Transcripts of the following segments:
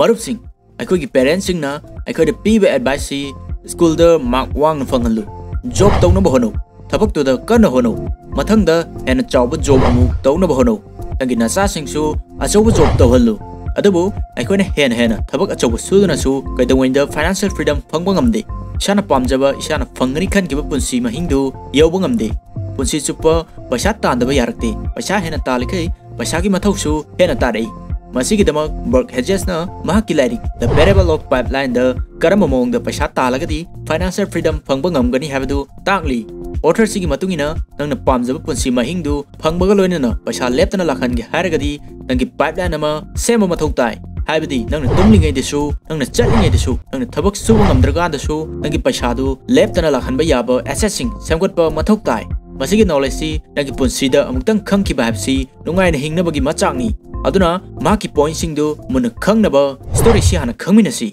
ꯃꯔꯨꯞꯁꯤꯡ ꯑꯩꯈꯣꯏꯒꯤ ꯄꯦꯔꯦꯟꯁꯁꯤꯡꯅ ꯑꯩꯈꯣꯏꯗ ꯄꯤꯕ ꯑꯦꯗꯚꯥꯏꯁꯁꯤ ꯁ꯭ꯀꯨꯜꯗ ꯃꯥꯔꯛ ꯋꯥꯡꯅ ꯐꯪꯍꯜꯂꯨ ꯖꯣꯕ ꯇꯧꯅꯕ ꯍꯣꯠꯅꯧ ꯊꯕꯛꯇꯨꯗ ꯀꯟꯅ ꯍꯣꯠꯅꯧ ꯃꯊꯪꯗ ꯍꯦꯟꯅ ꯆꯥꯎꯕ ꯖꯣꯕ ꯑꯃꯨꯛ ꯇꯧꯅꯕ ꯍꯣꯠꯅꯧ ꯅꯪꯒꯤ ꯅꯆꯥꯁꯤꯡꯁꯨ ꯑꯆꯧꯕ ꯖꯣꯕ ꯇꯧꯍꯜꯂꯨ ꯑꯗꯨꯕꯨ ꯑꯩꯈꯣꯏꯅ ꯍꯦꯟꯅ ꯍꯦꯟꯅ ꯊꯕꯛ ꯑꯆꯧꯕ ꯁꯨꯗꯨꯅꯁꯨ ꯀꯩꯗꯧꯉꯩꯗ ꯐꯥꯏꯅꯥꯟꯁꯤꯌꯦꯜ ꯐ꯭ꯔꯤꯗꯝ ꯐꯪꯕ ꯉꯝꯗꯦ ꯏꯁꯥꯅ ꯄꯥꯝꯖꯕ ꯏꯁꯥꯅ ꯐꯪꯒꯅꯤ ꯈꯟꯈꯤꯕ ꯄꯨꯟꯁꯤ ꯃꯍꯤꯡꯗꯨ ꯌꯧꯕ ꯉꯝꯗꯦ ꯄꯨꯟꯁꯤ ꯆꯨꯞꯄ ꯄꯩꯁꯥ ꯇꯥꯟꯗꯕ ꯌꯥꯔꯛꯇꯦ ꯄꯩꯁꯥ ꯍꯦꯟꯅ ꯇꯥꯜꯂꯤꯈꯩ ꯄꯩꯁꯥꯒꯤ ꯃꯊꯧꯁꯨ ꯍꯦꯟꯅ ꯇꯥꯔꯛꯏ ꯃꯁꯤꯒꯤꯗꯃꯛ ꯕꯔꯛ ꯍꯦꯖꯦꯁꯅ ꯃꯍꯥꯛꯀꯤ ꯂꯥꯏꯔꯤꯛ ꯗ ꯄꯦꯔꯦꯕꯜ ꯑꯣꯐ ꯄꯥꯏꯞꯂꯥꯏꯟꯗ ꯀꯔꯝꯕ ꯃꯑꯣꯡꯗ ꯄꯩꯁꯥ ꯇꯥꯜꯂꯒꯗꯤ ꯐꯥꯏꯅꯥꯟꯁꯤꯌꯦꯜ ஃப்ரீடம் ꯐꯪꯕ ꯉꯝꯒꯅꯤ ꯍꯥꯏꯕꯗꯨ ꯇꯥꯛꯂꯤ ꯑꯣꯊꯔꯁꯤꯒꯤ ꯃꯇꯨꯡꯏꯟꯅ ꯅꯪꯅ ꯄꯥꯝꯖꯕ ꯄꯨꯟꯁꯤ ꯃꯍꯤꯡꯗꯨ ꯐꯪꯕꯒ ꯂꯣꯏꯅꯅ ꯄꯩꯁꯥ ꯂꯦꯞꯇꯅ ꯂꯥꯛꯍꯟꯒꯦ ꯍꯥꯏꯔꯒꯗꯤ ꯅꯪꯒꯤ ꯄꯥꯏꯞꯂꯥꯏꯟ ꯑꯃ ꯁꯦꯝꯕ ꯃꯊꯧ ꯇꯥꯏ ꯍꯥꯏꯕꯗꯤ ꯅꯪꯅ ꯇꯨꯝꯂꯤꯉꯩꯗꯁꯨ ꯅꯪꯅ ꯆꯠꯂꯤꯉꯩꯗꯁꯨ ꯅꯪꯅ ꯊꯕꯛ ꯁꯨꯕ ꯉꯝꯗ꯭ꯔꯀꯥꯟꯗꯁꯨ ꯅꯪꯒꯤ ꯄꯩꯁꯥꯗꯨ ꯂꯦꯞꯇꯅ ꯂꯥꯛꯍꯟꯕ ꯌꯥꯕ ꯑꯦꯁꯦꯠꯁꯤꯡ ꯁꯦꯝꯒꯠꯄ ꯃꯊꯧ ꯇꯥꯏ ꯃꯁꯤꯒꯤ ꯅꯣꯂꯦꯖꯁꯤ ꯅꯪꯒꯤ ꯄꯨꯟꯁꯤꯗ ꯑꯃꯨꯛꯇꯪ ꯈꯪꯈꯤꯕ ꯍꯥꯏꯕꯁꯤ ꯅꯨꯡꯉꯥꯏꯅ ꯍꯤꯡꯅꯕꯒꯤ ꯃꯆꯥꯛꯅꯤ aduna maki point sing du mun khang na ba story si hana khang min si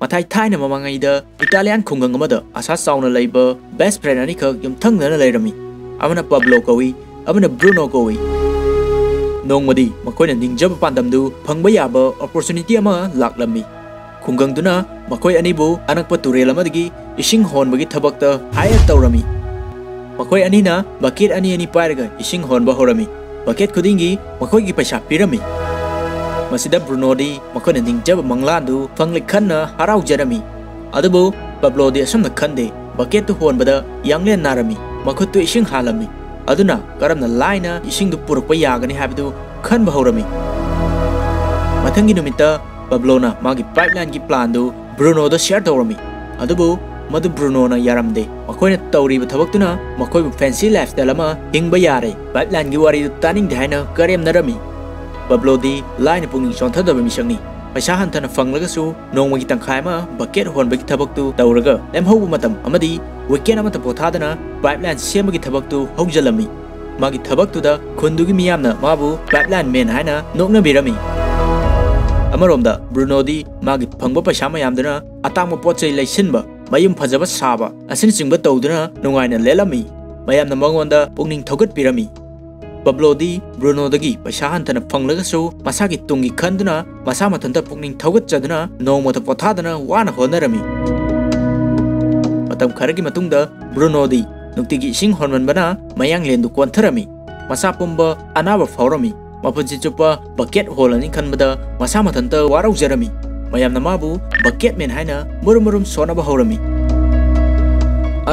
mathai thai na mamangai da italian khungang ma da asa sauna laiba best friend ani khak yum thang na lairami amana pablo kawi amana bruno kawi nongmadi makhoi na ningjab pandam du phangba yaba opportunity ama laklami khungang du na makhoi ani bu anak paturel ama dagi ising hon bagi thabak ta hire tawrami makhoi ani na bucket ani ani pairga ising hon ba horami bucket ꯈꯨꯗꯤꯡꯒꯤ ꯃꯈꯣꯏꯒꯤ ꯄꯩꯁꯥ ꯄꯤꯔꯝꯃꯤ ꯃꯁꯤꯗ ꯕ꯭ꯔꯨꯅꯣꯗꯤ ꯃꯈꯣꯏꯅ ꯅꯤꯡꯖꯕ ꯃꯪꯂꯥꯟꯗꯨ ꯐꯪꯂꯦ ꯈꯟꯅ ꯍꯔꯥꯎꯖꯔꯝꯃꯤ ꯑꯗꯨꯕꯨ ꯄꯕ꯭ꯂꯣꯗꯤ ꯑꯁꯨꯝꯅ ꯈꯟꯗꯦ ꯕꯀꯦꯠꯇꯨ ꯍꯣꯟꯕꯗ ꯌꯥꯡꯂꯦꯟ ꯅꯥꯔꯝꯃꯤ ꯃꯈꯨꯠꯇꯨ ꯏꯁꯤꯡ ꯍꯥꯜꯂꯝꯃꯤ ꯑꯗꯨꯅ ꯀꯔꯝꯅ ꯂꯥꯏꯅ ꯏꯁꯤꯡꯗꯨ ꯄꯨꯔꯛꯄ ꯌꯥꯒꯅꯤ ꯍꯥꯏꯕꯗꯨ ꯈꯟꯕ ꯍꯧꯔꯝꯃꯤ ꯃꯊꯪꯒꯤ ꯅꯨꯃꯤꯠꯇ ꯄꯕ꯭ꯂꯣꯅ ꯃꯥꯒꯤ ꯄꯥꯏꯞꯂꯥꯏꯟꯒꯤ ꯄ꯭ꯂꯥꯟꯗꯨ ꯕ꯭ꯔꯨꯅꯣꯗ ꯁꯤꯌꯔ ꯇꯧꯔꯝꯃꯤ ꯑꯗꯨꯕꯨ ꯃꯗꯨ ꯕ꯭ꯔꯨꯅꯣꯅ ꯌꯥꯔꯝꯗꯦ ꯃꯈꯣꯏꯅ ꯇꯧꯔꯤꯕ ꯊꯕꯛꯇꯨꯅ ꯃꯈꯣꯏꯕꯨ ꯐꯦꯟꯁꯤ ꯂꯥꯏꯐꯁ꯭ꯇꯥꯏꯜ ꯑꯃ ꯍꯤꯡꯕ ꯌꯥꯔꯦ ꯄꯥꯏꯞꯂꯥꯏꯟꯒꯤ ꯋꯥꯔꯤꯗꯨ ꯇꯥꯅꯤꯡꯗꯦ ꯍꯥꯏꯅ ꯀꯔꯦꯝꯅꯔꯝꯃꯤ ꯄꯕ꯭ꯂꯣꯗꯤ ꯂꯥꯏꯅ ꯄꯨꯛꯅꯤꯡ ꯆꯣꯟꯊꯗꯕ ꯃꯤꯁꯛꯅꯤ ꯄꯩꯁꯥ ꯍꯟꯊꯅ ꯐꯪꯂꯒꯁꯨ ꯅꯣꯡꯃꯒꯤ ꯇꯪꯈꯥꯏ ꯑꯃ ꯕꯀꯦꯠ ꯍꯣꯟꯕꯒꯤ ꯊꯕꯛꯇꯨ ꯇꯧꯔꯒ ꯂꯦꯝꯍꯧꯕ ꯃꯇꯝ ꯑꯃꯗꯤ ꯋꯤꯀꯦꯟ ꯑꯃꯠꯇ ꯄꯣꯊꯥꯗꯅ ꯄꯥꯏꯞꯂꯥꯏꯟ ꯁꯦꯝꯕꯒꯤ ꯊꯕꯛꯇꯨ ꯍꯧꯖꯜꯂꯝꯃꯤ ꯃꯥꯒꯤ ꯊꯕꯛꯇꯨꯗ ꯈꯨꯟꯗꯨꯒꯤ ꯃꯤꯌꯥꯝꯅ ꯃꯥꯕꯨ ꯄꯥꯏꯞꯂꯥꯏꯟ ꯃꯦꯟ ꯍꯥꯏꯅ ꯅꯣꯛꯅꯕꯤꯔꯝꯃꯤ ꯑꯃꯔꯣꯝꯗ ꯕ꯭ꯔꯨꯅꯣꯗꯤ ꯃꯥꯒꯤ ꯐꯪꯕ ꯄꯩꯁꯥ ꯃꯌꯥꯝꯗꯨꯅ ꯑꯇꯥꯡꯕ ꯄꯣꯠ ꯆꯩ ꯂꯩꯁꯤꯟꯕ ꯃꯌꯨꯝ ꯐꯖꯕ ꯁꯥꯕ ꯑꯁꯤꯅꯆꯤꯡꯕ ꯇꯧꯗꯨꯅ ꯅꯨꯡꯉꯥꯏꯅ ꯂꯦꯜꯂꯝꯃꯤ ꯃꯌꯥꯝꯅ ꯃꯉꯣꯟꯗ ꯄꯨꯛꯅꯤꯡ ꯊꯧꯒꯠꯄꯤꯔꯝꯃꯤ ꯄꯕ꯭ꯂꯣꯗꯤ ꯕ꯭ꯔꯨꯅꯣꯗꯒꯤ ꯄꯩꯁꯥ ꯍꯟꯊꯅ ꯐꯪꯂꯒꯁꯨ ꯃꯁꯥꯒꯤ ꯇꯨꯡꯒꯤ ꯈꯟꯗꯨꯅ ꯃꯁꯥ ꯃꯊꯟꯇ ꯄꯨꯛꯅꯤꯡ ꯊꯧꯒꯠꯆꯗꯨꯅ ꯅꯣꯡꯃꯇ ꯄꯣꯊꯥꯗꯅ ꯋꯥꯅ ꯍꯣꯠꯅꯔꯝꯃꯤ ꯃꯇꯝ ꯈꯔꯒꯤ ꯃꯇꯨꯡꯗ ꯕ꯭ꯔꯨꯅꯣꯗꯤ ꯅꯨꯡꯇꯤꯒꯤ ꯏꯁꯤꯡ ꯍꯣꯟꯃꯟꯕꯅ ꯃꯌꯥꯡꯂꯦꯟꯗꯨ ꯀꯣꯟꯊꯔꯝꯃꯤ ꯃꯁꯥ ꯄꯨꯝꯕ ꯑꯅꯥꯕ ꯐꯥꯎꯔꯝꯃꯤ ꯃꯄꯨꯟꯁꯤ ꯆꯨꯞꯄ ꯕꯀꯦꯠ ꯍꯣꯜꯂꯅꯤ ꯈꯟꯕꯗ ꯃꯁꯥ ꯃꯊꯟꯇ ꯋꯥꯔꯧꯖꯔꯝꯃꯤ ꯃꯌꯥꯝꯅ ꯃꯥꯕꯨ ꯕꯀꯦꯠꯃꯦꯟ ꯍꯥꯏꯅ ꯃꯨꯔꯨꯝ ꯃꯨꯔꯨꯝ ꯁꯣꯟꯅꯕ ꯍꯧꯔꯝꯃꯤ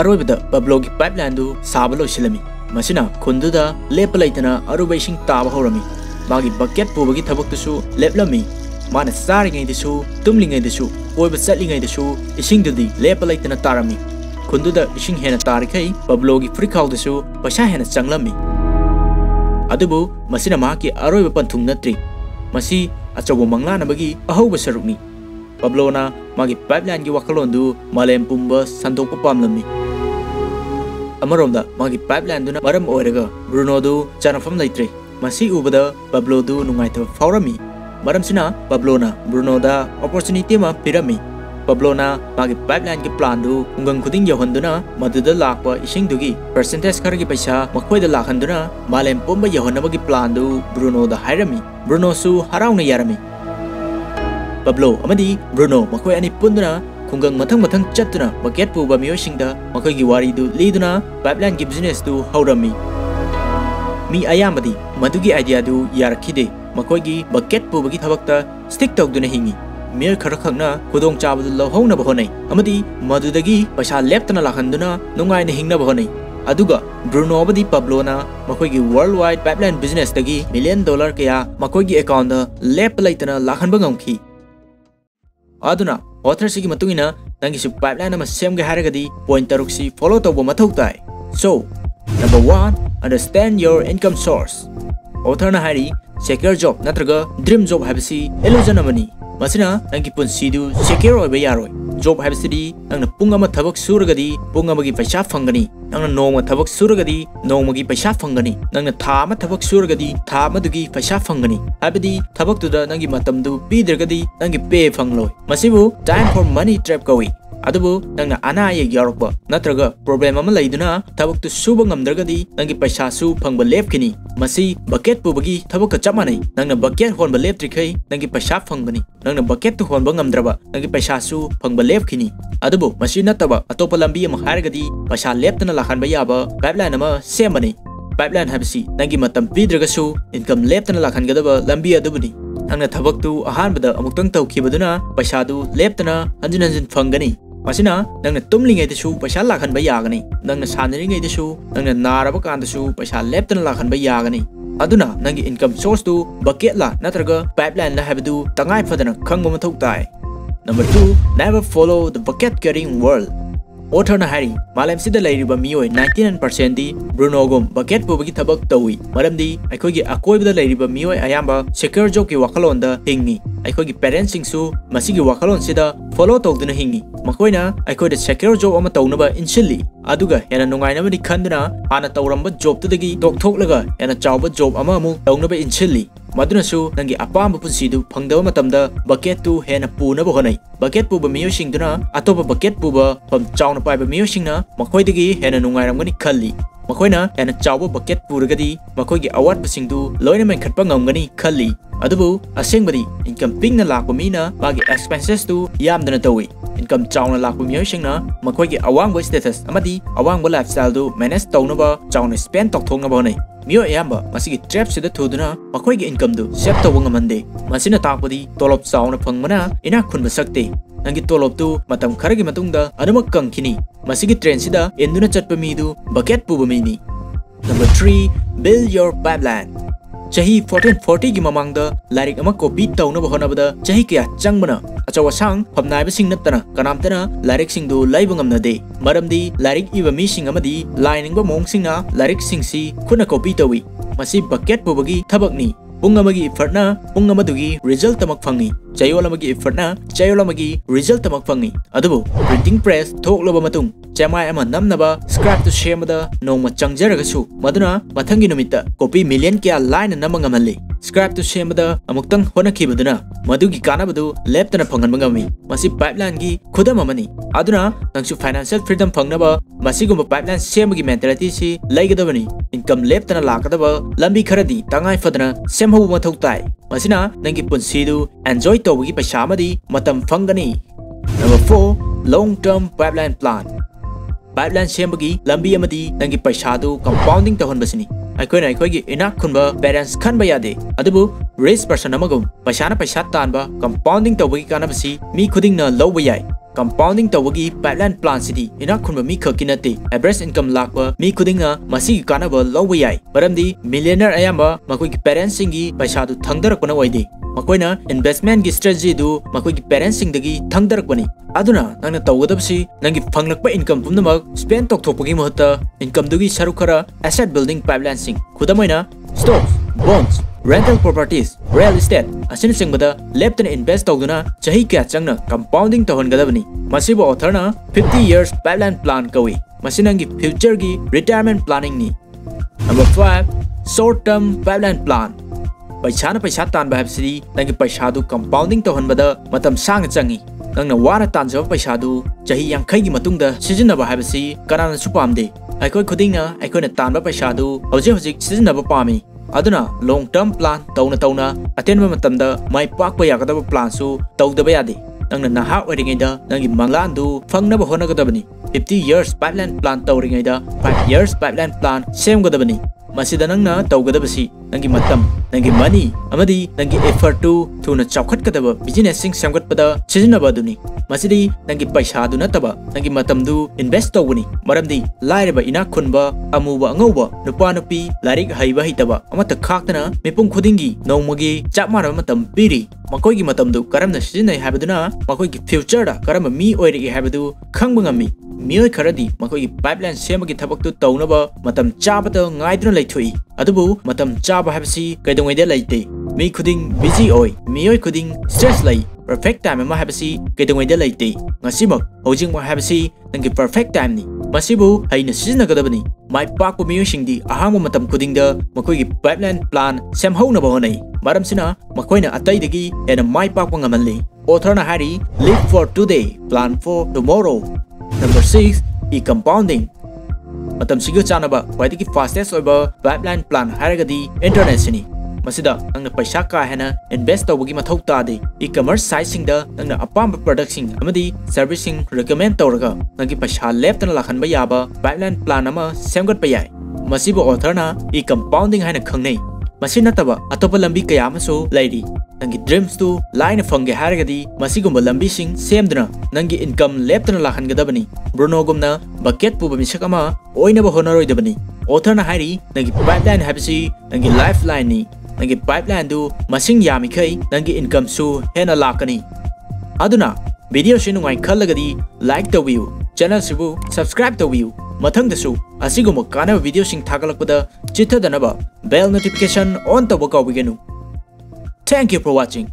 ꯑꯔꯣꯏꯕꯗ ꯄꯕ꯭ꯂꯣꯒꯤ ꯄꯥꯏꯞꯂꯥꯏꯟꯗꯨ ꯁꯥꯕ ꯂꯣꯏꯁꯤꯜꯂꯝꯃꯤ ꯃꯁꯤꯅ ꯈꯨꯟꯗꯨꯗ ꯂꯦꯞꯄ ꯂꯩꯇꯅ ꯑꯔꯨꯕ ꯏꯁꯤꯡ ꯇꯥꯕ ꯍꯧꯔꯝꯃꯤ ꯃꯥꯒꯤ ꯕꯀꯦꯠ ꯄꯨꯕꯒꯤ ꯊꯕꯛꯇꯨꯁꯨ ꯂꯦꯞꯂꯝꯃꯤ ꯃꯥꯅ ꯆꯥꯔꯤꯉꯩꯗꯁꯨ ꯇꯨꯝꯂꯤꯉꯩꯗꯁꯨ ꯀꯣꯏꯕ ꯆꯠꯂꯤꯉꯩꯗꯁꯨ ꯏꯁꯤꯡꯗꯨꯗꯤ ꯂꯦꯞꯄ ꯂꯩꯇꯅ ꯇꯥꯔꯝꯃꯤ ꯈꯨꯟꯗꯨꯗ ꯏꯁꯤꯡ ꯍꯦꯟꯅ ꯇꯥꯔꯤꯈꯩ ꯄꯕ꯭ꯂꯣꯒꯤ ꯐꯨꯔꯤꯈꯥꯎꯗꯁꯨ ꯄꯩꯁꯥ ꯍꯦꯟꯅ ꯆꯪꯂꯝꯃꯤ ꯑꯗꯨꯕꯨ ꯃꯁꯤꯅ ꯃꯍꯥꯛꯀꯤ ꯑꯔꯣꯏꯕ ꯄꯟꯊꯨꯡ ꯅꯠꯇ꯭ꯔꯤ ꯃꯁꯤ ꯑꯆꯧꯕ ꯃꯪꯂꯥꯟꯅꯕꯒꯤ ꯑꯍꯧꯕ ꯁꯔꯨꯛꯅꯤ ꯄꯕ꯭ꯂꯣꯅ ꯃꯥꯒꯤ ꯄꯥꯏꯞꯂꯥꯏꯟꯒꯤ ꯋꯥꯈꯜꯂꯣꯟꯗꯨ ꯃꯥꯂꯦꯝ ꯄꯨꯝꯕ ꯁꯟꯗꯣꯛꯄ ꯄꯥꯝꯂꯝꯃꯤ ꯑꯃꯔꯣꯝꯗ ꯃꯥꯒꯤ ꯄꯥꯏꯞꯂꯥꯏꯟꯗꯨꯅ ꯃꯔꯝ ꯑꯣꯏꯔꯒ ꯕ꯭ꯔꯨꯅꯣꯗꯨ ꯆꯥꯅꯐꯝ ꯂꯩꯇ꯭ꯔꯦ ꯃꯁꯤ ꯎꯕꯗ ꯄꯕ꯭ꯂꯣꯗꯨ ꯅꯨꯡꯉꯥꯏꯇꯕ ꯐꯥꯎꯔꯝꯃꯤ ꯃꯔꯝꯁꯤꯅ ꯄꯕ꯭ꯂꯣꯅ ꯕ꯭ꯔꯨꯅꯣꯗ ꯑꯣꯄꯣꯔꯆꯨꯅꯤꯇꯤ ꯑꯃ ꯄꯤꯔꯝꯃꯤ ꯄꯕ꯭ꯂꯣꯅ ꯃꯥꯒꯤ ꯄꯥꯏꯞꯂꯥꯏꯟꯒꯤ ꯄ꯭ꯂꯥꯟꯗꯨ ꯈꯨꯡꯒꯪ ꯈꯨꯗꯤꯡ ꯌꯧꯍꯟꯗꯨꯅ ꯃꯗꯨꯗ ꯂꯥꯛꯄ ꯏꯁꯤꯡꯗꯨꯒꯤ ꯄꯔꯁꯦꯟꯇꯦꯖ ꯈꯔꯒꯤ ꯄꯩꯁꯥ ꯃꯈꯣꯏꯗ ꯂꯥꯛꯍꯟꯗꯨꯅ ꯃꯥꯂꯦꯝ ꯄꯨꯝꯕ ꯌꯧꯍꯟꯅꯕꯒꯤ ꯄ꯭ꯂꯥꯟꯗꯨ ꯕ꯭ꯔꯨꯅꯣꯗ ꯍꯥꯏꯔꯝꯃꯤ ꯕ꯭ꯔꯨꯅꯣꯁꯨ ꯍꯔꯥꯎꯅ ꯌꯥꯔꯝꯃꯤ ꯄꯕ꯭ꯂꯣ ꯑꯃꯗꯤ ꯕ꯭ꯔꯨꯅꯣ ꯃꯈꯣꯏ ꯑꯅꯤ ꯄꯨꯟꯗꯨꯅ ꯈꯨꯡꯒꯪ ꯃꯊꯪ ꯃꯊꯪ ꯆꯠꯇꯨꯅ ꯕꯀꯦꯠ ꯄꯨꯕ ꯃꯤꯑꯣꯏꯁꯤꯡꯗ ꯃꯈꯣꯏꯒꯤ ꯋꯥꯔꯤꯗꯨ ꯂꯤꯗꯨꯅ ꯄꯥꯏꯞꯂꯥꯏꯟꯒꯤ ꯕꯤꯖꯤꯅꯦꯁꯇꯨ ꯍꯧꯔꯝꯃꯤ ꯃꯤ ꯑꯌꯥꯝꯕꯗꯤ ꯃꯗꯨꯒꯤ ꯑꯥꯏꯗꯤꯌꯥꯗꯨ ꯌꯥꯔꯛꯈꯤꯗꯦ ꯃꯈꯣꯏꯒꯤ ꯕꯀꯦꯠ ꯄꯨꯕꯒꯤ ꯊꯕꯛꯇ ꯁ꯭ꯇꯤꯛ ꯇꯧꯗꯨꯅ ꯍꯤꯡꯉꯤ ꯃꯤꯑꯣꯏ ꯈꯔ ꯈꯛꯅ ꯈꯨꯗꯣꯡꯆꯥꯕꯗꯨ ꯂꯧꯍꯧꯅꯕ ꯍꯣꯠꯅꯩ ꯑꯃꯗꯤ ꯃꯗꯨꯗꯒꯤ ꯄꯩꯁꯥ ꯂꯦꯞꯇꯅ ꯂꯥꯛꯍꯟꯗꯨꯅ ꯅꯨꯡꯉꯥꯏꯅ ꯍꯤꯡꯅꯕ ꯍꯣꯠꯅꯩ ꯑꯗꯨꯒ ꯕ꯭ꯔꯨꯅꯣ ꯑꯃꯗꯤ ꯄꯕ꯭ꯂꯣꯅ ꯃꯈꯣꯏꯒꯤ ꯋꯥꯔꯜ ꯋꯥꯏꯗ ꯄꯥꯏꯞꯂꯥꯏꯟ ꯕꯤꯖꯤꯅꯦꯁꯇꯒꯤ ꯃꯤꯂꯤꯌꯟ ꯗꯣꯂꯔ ꯀꯌꯥ ꯃꯈꯣꯏꯒꯤ ꯑꯦꯀꯥꯎꯟꯗ ꯂꯦꯞꯄ ꯂꯩꯇꯅ ꯂꯥꯛꯍꯟꯕ ꯉꯝꯈꯤ ꯑꯗꯨꯅ ꯑꯣꯊꯔꯁꯤꯒꯤ ꯃꯇꯨꯡꯏꯟꯅ ꯅꯪꯒꯤꯁꯨ ꯄꯥꯏꯞꯂꯥꯏꯟ ꯑꯃ ꯁꯦꯝꯒꯦ ꯍꯥꯏꯔꯒꯗꯤ ꯄꯣꯏꯟꯠ ꯇꯔꯨꯛꯁꯤ ꯐꯣꯂꯣ ꯇꯧꯕ ꯃꯊꯧ ꯇꯥꯏ ꯁꯣ number one understand your income source ꯑꯣꯊꯔꯅ ꯍꯥꯏꯔꯤ ꯁꯦꯀ꯭ꯌꯔ ꯖꯣꯕ ꯅꯠꯇ꯭ꯔꯒ ꯗ꯭ꯔꯤꯝ ꯖꯣꯕ ꯍꯥꯏꯕꯁꯤ ꯏꯂꯨꯖꯟ ꯑꯃꯅꯤ ꯃꯁꯤꯅ ꯅꯪꯒꯤ ꯄꯨꯟꯁꯤꯗꯨ ꯁꯦꯀ꯭ꯌꯔ ꯑꯣꯏꯕ ꯌꯥꯔꯣꯏ ꯖꯣꯕ ꯍꯥꯏꯕꯁꯤꯗꯤ ꯅꯪꯅ ꯄꯨꯡ ꯑꯃ ꯊꯕꯛ ꯁꯨꯔꯒꯗꯤ ꯄꯨꯡ ꯑꯃꯒꯤ ꯄꯩꯁꯥ ꯐꯪꯒꯅꯤ ꯅꯪꯅ ꯅꯣꯡꯃ ꯊꯕꯛ ꯁꯨꯔꯒꯗꯤ ꯅꯣꯡꯃꯒꯤ ꯄꯩꯁꯥ ꯐꯪꯒꯅꯤ ꯅꯪꯅ ꯊꯥ ꯑꯃ ꯊꯕꯛ ꯁꯨꯔꯒꯗꯤ ꯊꯥ ꯑꯃꯗꯨꯒꯤ ꯄꯩꯁꯥ ꯐꯪꯒꯅꯤ ꯍꯥꯏꯕꯗꯤ ꯊꯕꯛꯇꯨꯗ ꯅꯪꯒꯤ ꯃꯇꯝꯗꯨ ꯄꯤꯗ꯭ꯔꯒꯗꯤ ꯅꯪꯒꯤ ꯄꯦ ꯐꯪꯂꯣꯏ ꯃꯁꯤꯕꯨ ꯇꯥꯏꯝ ꯐꯣꯔ ꯃꯅꯤ ꯇ꯭ꯔꯦꯞ ꯀꯧꯏ अदबु नंगना अना आयेग यारक्बा नत्रगा प्रॉब्लम अमा लेदुना थबक्तु सुबा ngamdragadi nangi paisasu phangba lepkini masi bucket pubagi thabakka chamane nangna bucket honba leptrikhai nangi paisa phangbani nangna bucket tu honba ngamdraba nangi paisasu phangba lepkini अदबु मसी नतबा अतोपा लंबी अमा हारगदी पैसा लेप्तना लाखनबा याबा पाइपलाइन अमा सेमबनी पाइपलाइन हाबसी नंगी मतम पीद्रगसु इनकम लेप्तना लाखनगदबा लंबी अदुबनी नंगना थबक्तु अहानबदा अमुक्तंग तौखिबदुना पैसादु लेप्तना हंजन हंजन फंगनी ꯃꯁꯤꯅ ꯅꯪꯅ ꯇꯨꯝꯂꯤꯉꯩꯗꯁꯨ ꯄꯩꯁꯥ ꯂꯥꯛꯍꯟꯕ ꯌꯥꯒꯅꯤ ꯅꯪꯅ ꯁꯥꯟꯅꯔꯤꯉꯩꯗꯁꯨ ꯅꯪꯅ ꯅꯥꯔꯕ ꯀꯥꯟꯗꯁꯨ ꯄꯩꯁꯥ ꯂꯦꯞꯇꯅ ꯂꯥꯛꯍꯟꯕ ꯌꯥꯒꯅꯤ aduna nangi income source tu bucket la natraga pipeline la habdu tangai fadana khangba mathau tai number 2 never follow the bucket carrying world author na hari malam sida lairiba mioi 99% di bruno gom bucket pubagi thabak tawi maramdi aikogi akoibda lairiba mioi ayamba secure job ki wakalon da hingi ꯑꯩꯈꯣꯏꯒꯤ ꯄꯦꯔꯦꯟꯁꯤꯡꯁꯨ ꯃꯁꯤꯒꯤ ꯋꯥꯈꯜꯂꯣꯟꯁꯤꯗ follow ꯇꯧꯗꯨꯅ ꯍꯤꯡꯉꯤ ꯃꯈꯣꯏꯅ ꯑꯩꯈꯣꯏꯗ secure job ꯑꯃ ꯇꯧꯅꯕ ꯏꯟꯁꯤꯜꯂꯤ ꯑꯗꯨꯒ ꯍꯦꯟꯅ ꯅꯨꯡꯉꯥꯏꯅꯕꯅꯤ ꯈꯟꯗꯨꯅ ꯍꯥꯟꯅ ꯇꯧꯔꯝꯕ ꯖꯣꯕꯇꯨꯗꯒꯤ ꯇꯣꯛꯊꯣꯛꯂꯒ ꯍꯦꯟꯅ ꯆꯥꯎꯕ ꯖꯣꯕ ꯑꯃ ꯑꯃꯨꯛ ꯇꯧꯅꯕ ꯏꯟꯁꯤꯜꯂꯤ ꯃꯗꯨꯅꯁꯨ ꯅꯪꯒꯤ ꯑꯄꯥꯝꯕ ꯄꯨꯟꯁꯤꯗꯨ ꯐꯪꯗꯕ ꯃꯇꯝꯗ ꯕꯀꯦꯠꯇꯨ ꯍꯦꯟꯅ ꯄꯨꯅꯕ ꯍꯣꯠꯅꯩ ꯕꯀꯦꯠ ꯄꯨꯕ ꯃꯤꯑꯣꯏꯁꯤꯡꯗꯨꯅ ꯑꯇꯣꯞꯄ ꯕꯀꯦꯠ ꯄꯨꯕ ꯐꯝ ꯆꯥꯎꯅ ꯄꯥꯏꯕ ꯃꯤꯑꯣꯏꯁꯤꯡꯅ ꯃꯈꯣꯏꯗꯒꯤ ꯍꯦꯟꯅ ꯅꯨꯡꯉꯥꯏꯔꯝꯒꯅꯤ ꯈꯜꯂꯤ ꯃꯈꯣꯏꯅ ꯍꯦꯟꯅ ꯆꯥꯎꯕ ꯕꯀꯦꯠ ꯄꯨꯔꯒꯗꯤ ꯃꯈꯣꯏꯒꯤ ꯑꯋꯥꯠꯄꯁꯤꯡꯗꯨ ꯂꯣꯏꯅ ꯃꯦꯟꯈꯠꯄ ꯉꯝꯒꯅꯤ ꯈꯜꯂꯤ ꯑꯗꯨꯕꯨ ꯑꯁꯦꯡꯕꯗꯤ ꯏꯟꯀꯝ ꯄꯤꯛꯅ ꯂꯥꯛꯄ ꯃꯤꯅ ꯃꯥꯒꯤ ꯑꯦꯛꯁꯄꯦꯟꯁꯦꯁꯇꯨ ꯌꯥꯝꯗꯅ ꯇꯧꯏ ꯏꯟꯀꯝ ꯆꯥꯎꯅ ꯂꯥꯛꯄ ꯃꯤꯑꯣꯏꯁꯤꯡꯅ ꯃꯈꯣꯏꯒꯤ ꯑꯋꯥꯡꯕ ꯁ꯭ꯇꯦꯇꯁ ꯑꯃꯗꯤ ꯑꯋꯥꯡꯕ ꯂꯥꯏꯐꯁ꯭ꯇꯥꯏꯜꯗꯨ ꯃꯦꯅꯦꯖ ꯇꯧꯅꯕ ꯆꯥꯎꯅ ꯁ꯭ꯄꯦꯟ ꯇꯧꯊꯣꯛꯅꯕ ꯍꯣꯠꯅꯩ ꯃꯤꯑꯣꯏ ꯑꯌꯥꯝꯕ ꯃꯁꯤꯒꯤ ꯇ꯭ꯔꯦꯞꯁꯤꯗ ꯊꯨꯗꯨꯅ ꯃꯈꯣꯏꯒꯤ ꯏꯟꯀꯝꯗꯨ ꯁꯦꯞ ꯇꯧꯕ ꯉꯝꯍꯟꯗꯦ ꯃꯁꯤꯅ ꯇꯥꯛꯄꯗꯤ ꯇꯣꯂꯣꯞ ꯆꯥꯎꯅ ꯐꯪꯕꯅ ꯏꯅꯥꯛ ꯈꯨꯟꯕ ꯁꯛꯇꯦ नंगी तोलोब तु खरगी मतुंगदा ट्रेन से इंदुना चटप bucket पुब number three build your pipeline चाही 1440 की ममद लाइक कॉपी तौब ब चाही क्या चंग बना अचवा सांग फमनाय कनाम लाइक लाइरिक सिंग लाइक लाइब ngam na de maram di lyric इव मी सिंग amadi lining ba mong sing na lyric sing Pung pungamagi effort na pungamadugi result tamak fangi. Caya Cayola magi effort na cayola magi result tamak fangi. Adobo printing press thok loba matung ꯆꯦꯃꯥꯏ ꯑꯃ ꯅꯝꯅꯕ ꯁ꯭ꯀ꯭ꯔꯦꯞꯇꯨ ꯁꯦꯝꯕꯗ ꯅꯣꯡꯃ ꯆꯪꯖꯔꯒꯁꯨ ꯃꯗꯨꯅ ꯃꯊꯪꯒꯤ ꯅꯨꯃꯤꯠꯇ copy million ꯀꯌꯥ ꯂꯥꯏꯅ ꯅꯝꯕ ꯉꯝꯍꯜꯂꯤ ꯁ꯭ꯀ꯭ꯔꯦꯞꯇꯨ ꯁꯦꯝꯕꯗ ꯑꯃꯨꯛꯇꯪ ꯍꯣꯠꯅꯈꯤꯕꯗꯨꯅ ꯃꯗꯨꯒꯤ ꯀꯥꯟꯅꯕꯗꯨ ꯂꯦꯞꯇꯅ ꯐꯪꯍꯟꯕ ꯉꯝꯃꯤ ꯃꯁꯤ ꯄꯥꯏꯞꯂꯥꯏꯟꯒꯤ ꯈꯨꯗꯝ ꯑꯃꯅꯤ ꯑꯗꯨꯅ ꯅꯪꯁꯨ ꯐꯥꯏꯅꯥꯟꯁꯤꯌꯦꯜ ꯐ꯭ꯔꯤꯗꯝ ꯐꯪꯅꯕ ꯃꯁꯤꯒꯨꯝꯕ ꯄꯥꯏꯞꯂꯥꯏꯟ ꯁꯦꯝꯕꯒꯤ ꯃꯦꯟꯇꯦꯂꯤꯇꯤꯁꯤ ꯂꯩꯒꯗꯕꯅꯤ ꯏꯟꯀꯝ ꯂꯦꯞꯇꯅ ꯂꯥꯛꯀꯗꯕ ꯂꯝꯕꯤ ꯈꯔꯗꯤ ꯇꯉꯥꯏ ꯐꯗꯅ ꯁꯦꯝꯍꯧꯕ ꯃꯊꯧ ꯇꯥꯏ ꯃꯁꯤꯅ ꯅꯪꯒꯤ ꯄꯨꯟꯁꯤꯗꯨ ꯑꯦꯟꯖꯣꯏ ꯇꯧꯕꯒꯤ ꯄꯩꯁꯥ ꯑꯃꯗꯤ ꯃꯇꯝ ꯐꯪꯒꯅꯤ number four long term pipeline plan pipeline ꯁꯦꯝꯕꯒꯤ ꯂꯝꯕꯤ ꯑꯃꯗꯤ ꯅꯪꯒꯤ ꯄꯩꯁꯥꯗꯨ ꯀꯝꯄꯥꯎꯟꯗꯤꯡ ꯇꯧꯍꯟꯕꯁꯤꯅꯤ ꯑꯩꯈꯣꯏꯅ ꯑꯩꯈꯣꯏꯒꯤ ꯏꯅꯥꯛ ꯈꯨꯟꯕ ꯄꯦꯔꯦꯟꯁ ꯈꯟꯕ ꯌꯥꯗꯦ ꯑꯗꯨꯕꯨ ꯔꯤꯆ ꯄꯔꯁꯟ ꯑꯃꯒꯨꯝ ꯄꯩꯁꯥꯅ ꯄꯩꯁꯥ ꯇꯥꯟꯕ ꯀꯝꯄꯥꯎꯟꯗꯤꯡ ꯇꯧꯕꯒꯤ ꯀꯥꯟꯅꯕꯁꯤ ꯃꯤ ꯈꯨꯗꯤꯡꯅ ꯂꯧꯕ ꯌꯥꯏ compounding tawagi pipeline plant city ina khunba mi khaki nate average income lakpa mi kudinga masi gi kanaba lawa yai maramdi millionaire ayamba makoi ki parents singi paisa du thangdar kona waidi makoina investment gi strategy du makoi ki parents sing dagi thangdar koni aduna nangna tawgadab si nangi phanglakpa income pumna pumnamak spend tok thopogi mahata income dugi saru khara asset building pipeline sing khudamaina stocks bonds rental properties real estate ꯑꯁꯤꯅꯆꯤꯡꯕꯗ ꯂꯦꯞꯇꯅ ꯏꯟꯚꯦꯁꯠ ꯇꯧꯗꯨꯅ ꯆꯍꯤ ꯀꯌꯥ ꯆꯪꯅ compounding ꯇꯧꯍꯟꯒꯗꯕꯅꯤ ꯃꯁꯤꯕꯨ ꯑꯣꯊꯔꯅ 50 years pipeline plan ꯀꯧꯏ ꯃꯁꯤ ꯅꯪꯒꯤ ꯐ꯭ꯌꯨꯆꯔꯒꯤ ꯔꯤꯇꯥꯌꯔꯃꯦꯟꯠ ꯄ꯭ꯂꯥꯅꯤꯡꯅꯤ number 5 short term pipeline plan ꯄꯩꯁꯥꯅ ꯄꯩꯁꯥ ꯇꯥꯟꯕ ꯍꯥꯏꯕꯁꯤꯗꯤ ꯅꯪꯒꯤ ꯄꯩꯁꯥꯗꯨ ꯀꯝꯄꯥꯎꯟꯗꯤꯡ ꯇꯧꯍꯟꯕꯗ ꯃꯇꯝ ꯁꯥꯡꯅ ꯆꯪꯏ ꯅꯪꯅ ꯋꯥꯅ ꯇꯥꯟꯖꯕ ꯄꯩꯁꯥꯗꯨ ꯆꯍꯤ ꯌꯥꯡꯈꯩꯒꯤ ꯃꯇꯨꯡꯗ ꯁꯤꯖꯤꯟꯅꯕ ꯍꯥꯏꯕꯁꯤ ꯀꯅꯥꯅꯁꯨ ꯄꯥꯝꯗꯦ ꯑꯩꯈꯣꯏ ꯈꯨꯗꯤꯡꯅ ꯑꯩꯈꯣꯏꯅ ꯇꯥꯟꯕ ꯄꯩꯁꯥꯗꯨ ꯍꯧꯖꯤꯛ ꯍꯧꯖꯤꯛ ꯁꯤꯖꯤꯟꯅꯕ ꯄꯥꯝꯃꯤ ꯑꯗꯨꯅ ꯂꯣꯡ ꯇꯔꯝ ꯄ꯭ꯂꯥꯟ ꯇꯧꯅ ꯇꯧꯅ ꯑꯇꯦꯟꯕ ꯃꯇꯝꯗ ꯃꯥꯏ ꯄꯥꯛꯄ ꯌꯥꯒꯗꯕ ꯄ꯭ꯂꯥꯟꯁꯨ ꯇꯧꯗꯕ ꯌꯥꯗꯦ ꯅꯪꯅ ꯅꯍꯥ ꯑꯣꯏꯔꯤꯉꯩꯗ ꯅꯪꯒꯤ ꯃꯪꯂꯥꯟꯗꯨ ꯐꯪꯅꯕ ꯍꯣꯠꯅꯒꯗꯕꯅꯤ ꯐꯤꯐꯇꯤ ꯌꯔꯁ ꯄꯥꯏꯞꯂꯥꯏꯟ ꯄ꯭ꯂꯥꯟ ꯇꯧꯔꯤꯉꯩꯗ ꯐꯥꯏꯚ ꯌꯔꯁ ꯄꯥꯏꯞꯂꯥꯏꯟ ꯄ꯭ꯂꯥꯟ ꯁꯦꯝꯒꯗꯕꯅꯤ ꯃꯁꯤꯗ ꯅꯪꯅ ꯇꯧꯒꯗꯕꯁꯤ ꯅꯪꯒꯤ ꯃꯇꯝ matam nangi money amadi nangi effort tu thuna chawkhatkadaba business sing samgatpada sizinaba duni masidi nangi paisa du nataba nangi matam du invest tawuni maramdi laireba ina khunba amuba angauba nupa nupi larik haiba hitaba amata khaktana mipung khudingi nongmagi chapmara matam piri makoi gi matam du karamna sizinai habaduna makoi gi future da karama mi oirigi habadu khangba ngami ꯃꯤꯑꯣꯏ ꯈꯔꯗꯤ ꯃꯈꯣꯏꯒꯤ pipeline ꯁꯦꯝꯕꯒꯤ ꯊꯕꯛꯇꯨ ꯇꯧꯅꯕ ꯃꯇꯝ ꯆꯥꯕꯗ ꯉꯥꯏꯗꯨꯅ ꯂꯩꯊꯣꯛꯏ ꯑꯗꯨꯕꯨ ꯃꯇꯝ ꯆꯥꯕ ꯍꯥꯏꯕꯁꯤ ꯀꯩꯗꯧꯉꯩꯗ ꯂꯩꯇꯦ ꯃꯤ ꯈꯨꯗꯤꯡ ꯕꯤꯖꯤ ꯑꯣꯏ ꯃꯤꯑꯣꯏ ꯈꯨꯗꯤꯡ ꯁ꯭ꯇ꯭ꯔꯦꯁ ꯂꯩ ꯄꯔꯐꯦꯛ ꯇꯥꯏꯝ ꯑꯃ ꯍꯥꯏꯕꯁꯤ ꯀꯩꯗꯧꯉꯩꯗ ꯂꯩꯇꯦ ꯉꯁꯤꯃꯛ ꯍꯧꯖꯤꯛꯃꯛ ꯍꯥꯏꯕꯁꯤ ꯅꯪꯒꯤ ꯄꯔꯐꯦꯛ ꯇꯥꯏꯝꯅꯤ ꯃꯁꯤꯕꯨ ꯍꯩꯅ ꯁꯤꯖꯤꯟꯅꯒꯗꯕꯅꯤ ꯃꯥꯏ ꯄꯥꯛꯄ ꯃꯤꯑꯣꯏꯁꯤꯡꯗꯤ ꯑꯍꯥꯡꯕ ꯃꯇꯝ ꯈꯨꯗꯤꯡꯗ ꯃꯈꯣꯏꯒꯤ ꯄꯥꯏꯞꯂꯥꯏꯟ ꯄ꯭ꯂꯥꯟ ꯁꯦꯝꯍꯧꯅꯕ ꯍꯣꯠꯅꯩ ꯃꯔꯝꯁꯤꯅ ꯃꯈꯣꯏꯅ ꯑꯇꯩꯗꯒꯤ ꯍꯦꯟꯅ ꯃꯥꯏ ꯄꯥꯛꯄ ꯉꯝꯍꯜꯂꯤ ꯑꯣꯊꯔꯅ ꯍꯥꯏꯔꯤ ꯂꯤꯚ for today plan for tomorrow number six ꯏ ꯀꯝꯄꯥꯎꯟꯗꯤꯡ ꯃꯇꯝꯁꯤꯒ ꯆꯥꯅꯕ ꯈ꯭ꯋꯥꯏꯗꯒꯤ ꯐꯥꯁꯇꯦꯁ ꯑꯣꯏꯕ ꯄꯥꯏꯞꯂꯥꯏꯟ ꯄ꯭ꯂꯥꯟ ꯍꯥꯏꯔꯒꯗꯤ ꯏꯟꯇꯔꯅꯦꯠꯁꯤꯅꯤ ꯃꯁꯤꯗ ꯅꯪꯅ ꯄꯩꯁꯥ ꯀꯥ ꯍꯦꯟꯅ ꯏꯟꯚꯦꯁ ꯇꯧꯕꯒꯤ ꯃꯊꯧ ꯇꯥꯗꯦ ꯏ ꯀꯃꯔꯁ ꯁꯥꯏꯠꯁꯤꯡꯗ ꯅꯪꯅ ꯑꯄꯥꯝꯕ ꯄ꯭ꯔꯗꯛꯁꯤꯡ ꯑꯃꯗꯤ ꯁꯔꯚꯤꯁꯁꯤꯡ ꯔꯤꯀꯃꯦꯟ ꯇꯧꯔꯒ ꯅꯪꯒꯤ ꯄꯩꯁꯥ ꯂꯦꯞꯇꯅ ꯂꯥꯛꯍꯟꯕ ꯌꯥꯕ ꯄꯥꯏꯞꯂꯥꯏꯟ ꯄ꯭ꯂꯥꯟ ꯑꯃ ꯁꯦꯝꯒꯠꯄ ꯌꯥꯏ ꯃꯁꯤꯕꯨ ꯑꯣꯊꯔꯅ ꯏ ꯀꯝꯄꯥꯎꯟꯗꯤꯡ ꯍꯥꯏꯅ ꯈꯪꯅꯩ ꯃꯁꯤ ꯅꯠꯇꯕ ꯑꯇꯣꯞꯄ ꯂꯝꯕꯤ ꯀꯌꯥ ꯑꯃꯁꯨ ꯂꯩꯔꯤ ꯅꯪꯒꯤ ꯗ꯭ꯔꯤꯝꯁꯇꯨ ꯂꯥꯏꯅ ꯐꯪꯒꯦ ꯍꯥꯏꯔꯒꯗꯤ ꯃꯁꯤꯒꯨꯝꯕ ꯂꯝꯕꯤꯁꯤꯡ ꯁꯦꯝꯗꯨꯅ ꯅꯪꯒꯤ ꯏꯟꯀꯝ ꯂꯦꯞꯇꯅ ꯂꯥꯛꯍꯟꯒꯗꯕꯅꯤ ꯕ꯭ꯔꯨꯅꯣꯒꯨꯝꯅ ꯕꯀꯦꯠ ꯄꯨꯕ ꯃꯤꯁꯛ ꯑꯃ ꯑꯣꯏꯅꯕ ꯍꯣꯠꯅꯔꯣꯏꯗꯕꯅꯤ ꯑꯣꯊꯔꯅ ꯍꯥꯏꯔꯤ ꯅꯪꯒꯤ ꯄꯥꯏꯞꯂꯥꯏꯟ ꯍꯥꯏꯕꯁꯤ ꯅꯪꯒꯤ ꯂꯥꯏꯐ ꯂꯥꯏꯟꯅꯤ नंगी पाइपलाइन दु मसिंग यामी खै इनकम सु हेना लाकनी अदुना वीडियो से नुंगाई खलगदी लाइक तवियु चैनल सिबु सब्सक्राइब तवियु मथंग दसु असिगुम काना वीडियो सिंग थागलकपदा चिथदनबा बेल नोटिफिकेशन ऑन तबका विगेनु थैंक यू फॉर वाचिंग